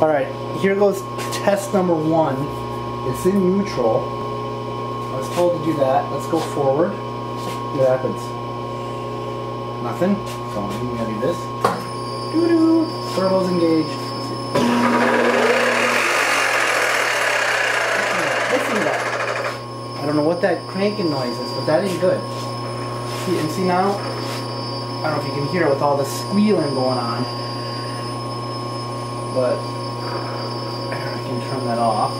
Alright, here goes test number one. It's in neutral. I was told to do that. Let's go forward. What happens. Nothing. So I'm gonna do this. Doo doo. Servo's engaged. Listen to that. I don't know what that cranking noise is, but that ain't good. See and see now? I don't know if you can hear it with all the squealing going on. But can turn that off.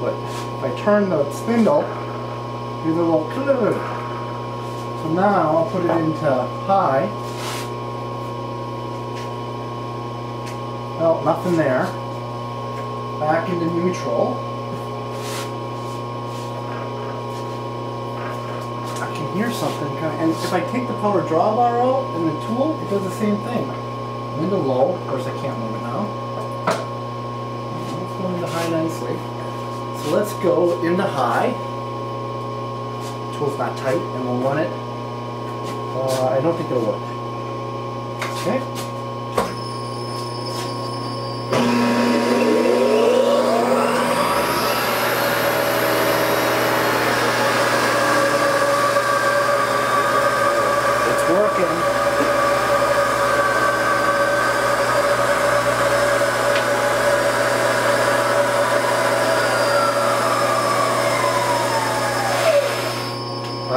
But if I turn the spindle, there's a little. So now I'll put it into high. Well, nothing there. Back into neutral. I can hear something. And if I take the power drawbar out and the tool, it does the same thing. Window low. Of course, I can't move it now. Let's go into high nicely. So let's go into high. Tool's not tight, and we'll run it. Uh, I don't think it'll work. Okay. It's working.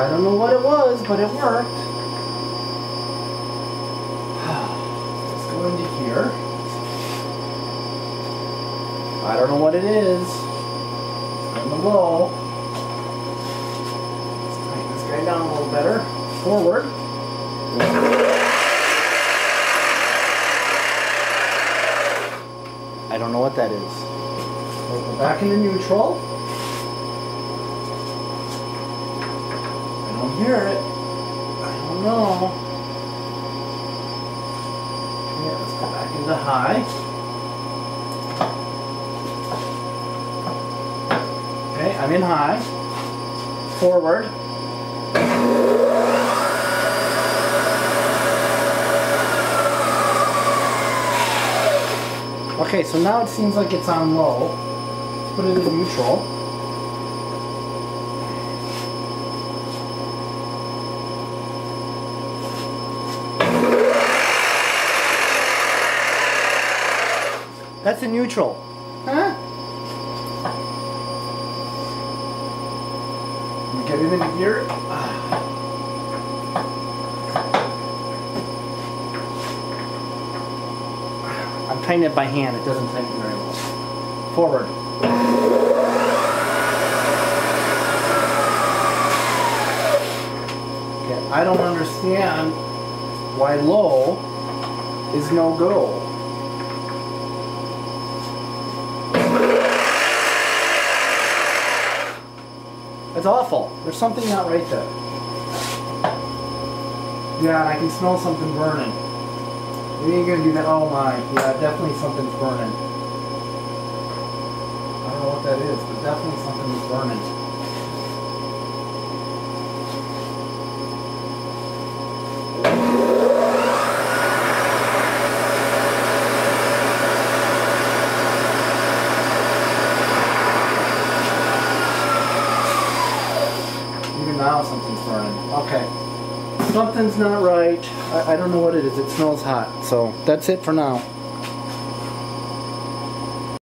I don't know what it was, but it worked. Let's go into here. I don't know what it is. On the low. Let's tighten this guy down a little better. Forward. I don't know what that is. Back into neutral. I don't hear it. I don't know. Yeah, let's go back into high. Okay, I'm in high. Forward. Okay, so now it seems like it's on low. Let's put it in neutral. That's a neutral. Huh? Get it into gear. I'm tightening it by hand. It doesn't tighten very well. Forward. Okay, I don't understand why low is no go. It's awful. There's something not right there. Yeah, I can smell something burning. We ain't gonna do that. Oh my. Yeah, definitely something's burning. I don't know what that is, but definitely something is burning. Even now something's burning. Okay. Something's not right. I, I don't know what it is. It smells hot. So that's it for now.